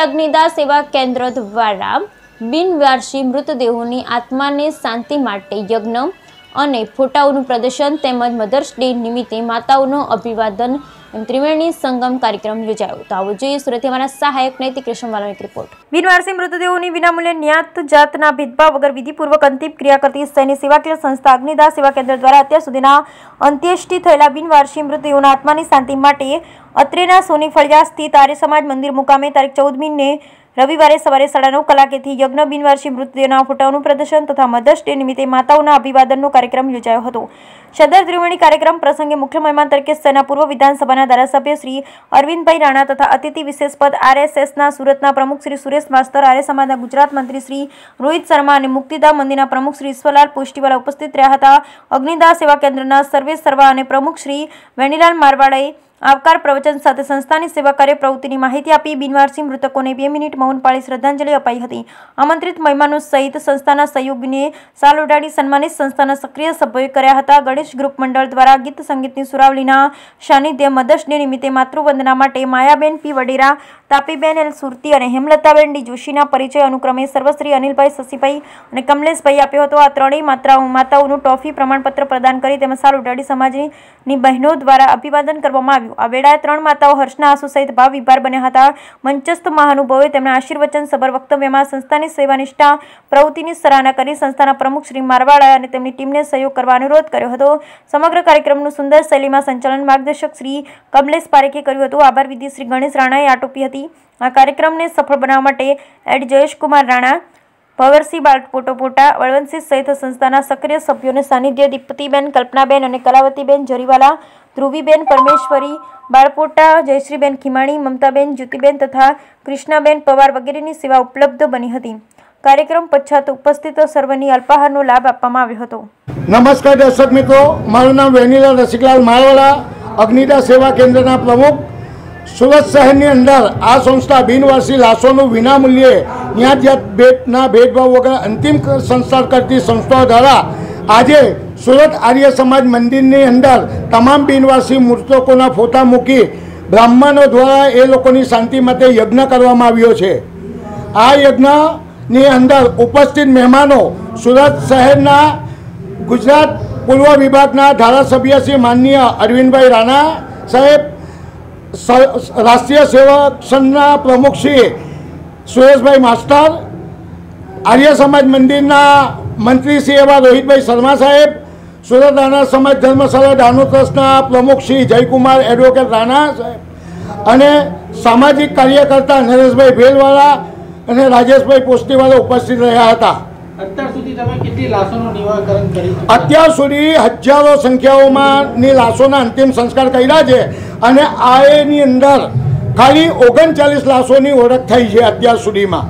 અગ્નિદાહ સેવા કેન્દ્ર દ્વારા બિનવારસી મૃતદેહોની આત્માને શાંતિ માટે યજ્ઞ અને ફોટાઓનું પ્રદર્શન તેમજ મધર્સ ડે નિમિત્તે માતાઓનો અભિવાદન એમ ત્રિવેણી સંગમ કાર્યક્રમ યોજાયો. તો આવો જોઈએ સુરતથી અમારા સહાયક નૈતિક રેશમવાલાનો એક રિપોર્ટ બિનવારસી મૃતદેહોની વિનામૂલ્યે ન્યાત જાતના ભેદભાવ વગર વિધિપૂર્વક અંતિમ ક્રિયા કરતી સૈન્ય સેવાકીય સંસ્થા અગ્નિદાહ સેવા કેન્દ્ર દ્વારા અત્યાર સુધીના અંત્યેષ્ટિ થયેલા બિનવારસી મૃતદેહોના આત્માની શાંતિ માટે અત્રેના સોની ફળિયા સ્થિત આર્ય સમાજ મંદિર મુકામે તારીખ ચૌદમીને રવિવારે સવારે સાડા નવ કલાકેથી યજ્ઞ બિનવારસી મૃતદેહના ફોટાઓનું પ્રદર્શન તથા મધર્સ ડે નિમિત્તે માતાઓના અભિવાદનનો કાર્યક્રમ યોજાયો હતો. સદર ત્રિવેણી કાર્યક્રમ પ્રસંગે મુખ્ય મહેમાન તરીકે સેના પૂર્વ વિધાનસભાના ધારાસભ્ય શ્રી અરવિંદભાઈ રાણા તથા અતિથિ વિશેષ પદ આરએસએસના સુરતના પ્રમુખ શ્રી સુરેશ માસ્તર, આર્ય સમાજના ગુજરાત મંત્રી શ્રી રોહિત શર્મા અને મુક્તિધામ મંદિરના પ્રમુખ શ્રી ઈશ્વરલાલ પુષ્ટિવાલા ઉપસ્થિત રહ્યા હતા. અગ્નિદાહ સેવા કેન્દ્રના સર્વે સર્વા અને પ્રમુખ શ્રી વેણીલાલ મારવાડાએ આવકાર પ્રવચન સાથે સંસ્થાની સેવા કાર્ય પ્રવૃત્તિની માહિતી આપી બિનવારસી મૃતકોને બે મિનિટ મૌન પાળી શ્રદ્ધાંજલિ અપાઈ હતી. આમંત્રિત મહેમાનો સહિત સંસ્થાના સહયોગીને સાલ ઉડાડી સન્માનિત સંસ્થાના સક્રિય સભ્યોએ કર્યા હતા. ગણેશ ગ્રુપ મંડળ દ્વારા ગીત સંગીતની સુરાવલીના સાનિધ્ય મધર્સ ડે નિમિત્તે માતૃવંદના માટે માયાબેન પી વડેરા તાપીબેન, એલ સુરતી અને હેમલતાબેન ડી જોશીના પરિચય અનુક્રમે સર્વશ્રી અનિલભાઈ શશીભાઈ અને કમલેશભાઈ આપ્યો હતો. આ ત્રણેય માત્રાઓ માતાઓનું ટ્રોફી પ્રમાણપત્ર પ્રદાન કરી તેમજ સારું ઉડાડી સમાજની બહેનો દ્વારા અભિવાદન કરવામાં આવ્યું. આ વેળાએ ત્રણ માતાઓ હર્ષના આંસુ સહિત ભાવ વિભાર બન્યા હતા. મંચસ્થ મહાનુભાવોએ તેમના આશીર્વચન, સભર વક્તવ્યમાં સંસ્થાની સેવાનિષ્ઠા, પ્રવૃત્તિની સરાહના કરી સંસ્થાના પ્રમુખ શ્રી મારવાડા અને તેમની ટીમને સહયોગ કરવા અનુરોધ કર્યો હતો. સમગ્ર કાર્યક્રમનું સુંદર શૈલીમાં સંચાલન માર્ગદર્શક શ્રી કમલેશ પારેખે કર્યું હતું. આભાર વિધિ શ્રી ગણેશ રાણાએ આટોપી હતી. આ કાર્યક્રમને સફળ બનાવવા માટે એડ જયેશકુમાર રાણા, ભવરસિંહ બાલપોટોપોટા વળવંતસિંહ સહિત સંસ્થાના સક્રિય સભ્યોને સાનિધ્ય દીપતિબેન, કલ્પનાબેન અને કલાવતીબેન જરીવાલા, ધ્રુવીબેન પરમેશ્વરી, બાળપોટા જયશ્રીબેન ખીમાણી, મમતાબેન જ્યોતિબેન તથા કૃષ્ણાબેન પવાર વગેરેની સેવા ઉપલબ્ધ બની હતી. કાર્યક્રમ પશ્ચાત ઉપસ્થિત સર્વની અલ્પાહારનો લાભ આપવામાં આવ્યો હતો. નમસ્કાર દર્શક મિત્રો, મારું નામ વેનીલા રસિકલાલ માળવાલા અગ્નિદા સેવા કેન્દ્રના પ્રમુખ સુરત શહેરની અંદર આ સંસ્થા બિનવારસી લાશોનું વિનામૂલ્યે જાત ભેટના ભેદભાવ વગર અંતિમ સંસ્કાર કરતી સંસ્થાઓ દ્વારા આજે સુરત આર્ય સમાજ મંદિરની અંદર તમામ બિનવાસી મૃતકોના ફોટા મૂકી બ્રાહ્મણો દ્વારા એ લોકોની શાંતિ માટે યજ્ઞ કરવામાં આવ્યો છે. આ યજ્ઞની અંદર ઉપસ્થિત મહેમાનો સુરત શહેરના ગુજરાત પૂર્વ વિભાગના ધારાસભ્ય શ્રી માનનીય અરવિંદભાઈ રાણા સાહેબ રાષ્ટ્રીય સેવક સંઘના પ્રમુખ શ્રી સુરેશભાઈ માસ્ટર, આર્ય સમાજ મંદિરના મંત્રી શ્રી એવા રોહિતભાઈ શર્મા સાહેબ, સુરત રાણા સમાજ ધર્મશાળા દાનુ ટ્રસ્ટના પ્રમુખ જયકુમાર એડવોકેટ રાણા સાહેબ અને સામાજિક કાર્યકર્તા નરેશભાઈ ભેલવાળા અને રાજેશભાઈ પોસ્ટીવાળા ઉપસ્થિત રહ્યા હતા. અત્યાર સુધી હજારો સંખ્યાઓમાં સંખ્યાઓમાંની લાશોના અંતિમ સંસ્કાર કર્યા છે અને આ એની અંદર ખાલી ઓગણચાલીસ લાશોની ઓળખ થઈ છે અત્યાર સુધીમાં.